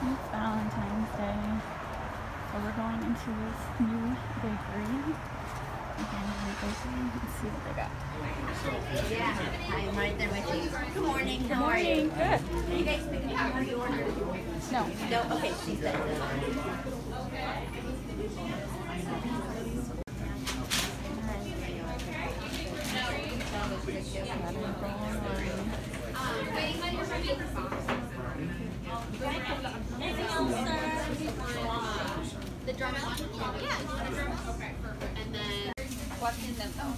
It's Valentine's Day. So we're going into this new bakery. Again, new bakery. Let's see what they got. Yeah, I'm right there with you. Good morning. How are you? Good. Are you guys picking up what you ordered? No. No. Okay, she's done. The drum Yeah, you want a drum? Okay, perfect. And then what's in them though?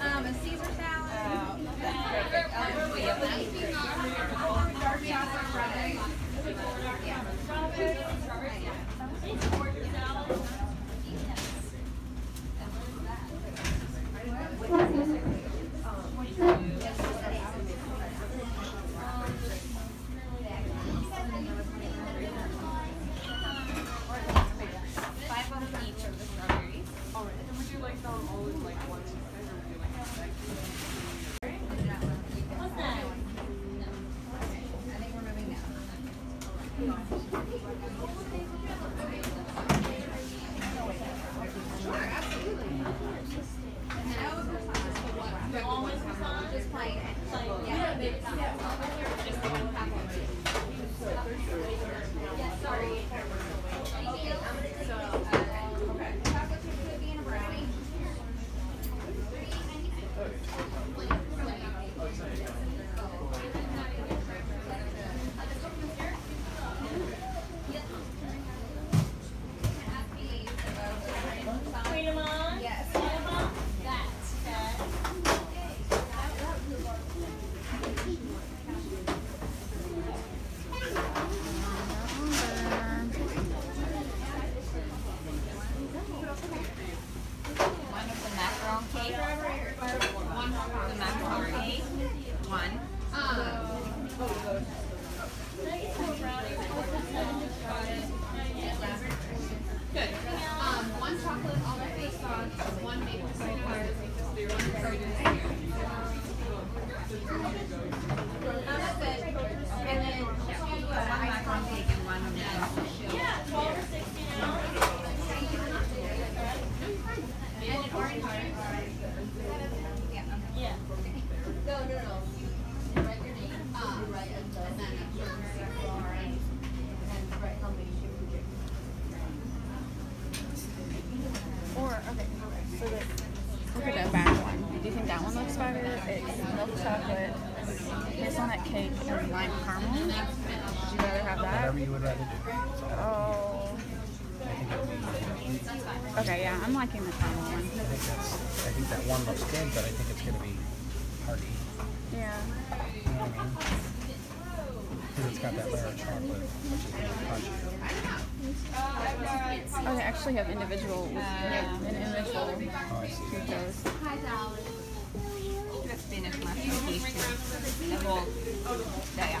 Um, a Caesar salad. Perfect. Um, we have dark chocolate bread. Five of each of the strawberries. I think we're moving now. Just plain. Yeah. Yeah, sorry. Thank you. So, uh, chocolate chip cookie and a brownie. Yes. One of the macaron cake. One of the macaron cake. One. Good. Um, one chocolate almond based on one maple syrup. That's it. And then two, uh, one macaron cake and one maple Yeah, twelve or sixteen And an orange juice. Yeah. Yeah. No, no, no. You write your name. Uh, right, and then Lauren. And write how many sugar Or, okay. So the, look at the back one. Do you think that one looks better? It's milk chocolate, hazelnut cake, and lime caramel. Would you rather have that? Whatever you would rather do. Oh. Okay, yeah, I'm liking the caramel one. I think that's, I think that one looks good, but I think it's gonna be hard to eat. Yeah. You know what I mean? Because it's got that layer of chocolate, which is really crunchy. Oh, they actually have individual, um, an individual Oh, I see. Fritos. The spinach mushroom cake too. The whole, yeah, yeah.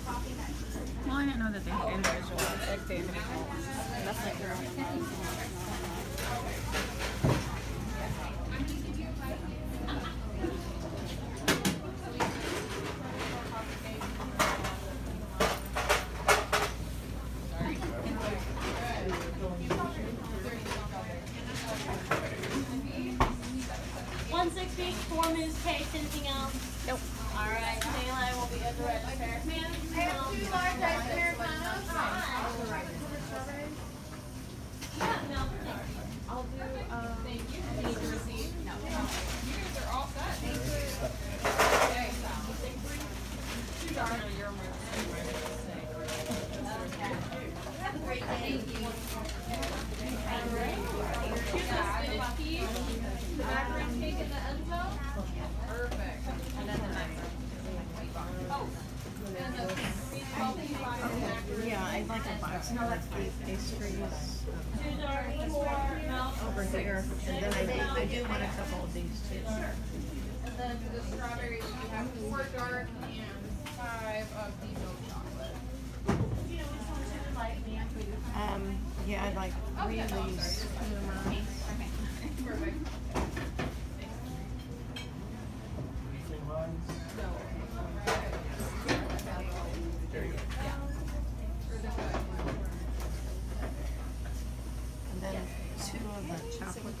individual, like the individual. That's like their own. One sixty, four mousse cakes, anything else? Nope. All right, Will be at the register. I have two large ice Americanos. Yeah, no, no. I'll do, um, Thank you. Need your receipt? No. You guys are all set. Two dollars a year more. Have a great day. Here's the spinach peas, the macaron cake, and the enzo. Perfect. And then the macaron. Oh. And the three twelve piece box of macaron. Yeah, I'd like a box of like pastries Two dollars for milk. over here, and then I do, I do want a couple of these too. And then for the strawberries, we have four dark and five of the milk chocolate. Um, yeah, I'd like three of these. Perfect. And then two of the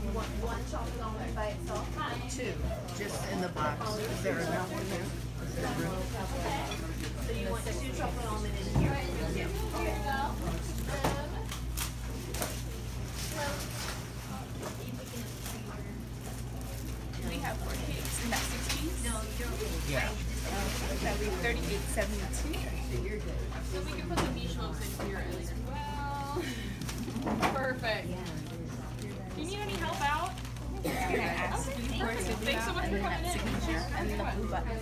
croissants. One chocolate almond by itself. Two, just in the box. Is there enough in there? Is there room? So you want two chocolate almond in here? we have four cakes in that sixties. No, you don't. Yeah. That'd be thirty-eight seventy-two. So we can put the meatloaf in here as well. Perfect. Do you need any help out? Gonna ask you for signature Thanks so much for coming in. and the blue button.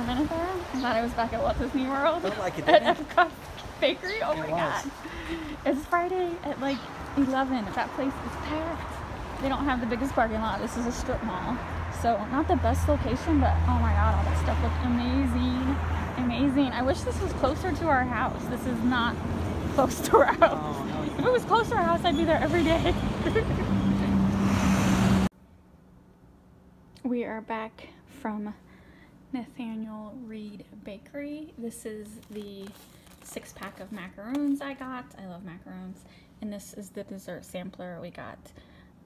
A minute there, I thought I was back at Walt Disney World. Felt like it, At didn't Epcot Bakery. Oh It my was. god. It's Friday at like 11. That place is packed. They don't have the biggest parking lot. This is a strip mall. So, not the best location, but oh my god, all that stuff looked amazing. Amazing. I wish this was closer to our house. This is not close to our house. Oh, no. If it was close to our house, I'd be there every day. we are back from Nathaniel Reid Bakery. This is the six pack of macaroons I got. I love macaroons. And this is the dessert sampler we got.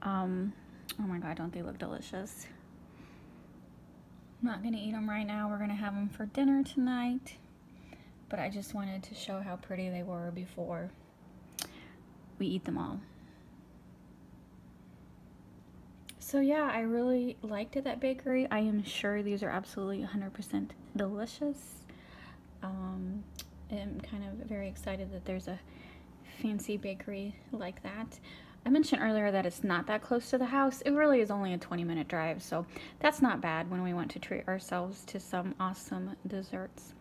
Um, oh my god, don't they look delicious? I'm not gonna eat them right now. We're gonna have them for dinner tonight. But I just wanted to show how pretty they were before we eat them all. So yeah, I really liked it at bakery. I am sure these are absolutely 100% delicious. Um, I'm kind of very excited that there's a fancy bakery like that. I mentioned earlier that it's not that close to the house. It really is only a 20 minute drive, so that's not bad when we want to treat ourselves to some awesome desserts.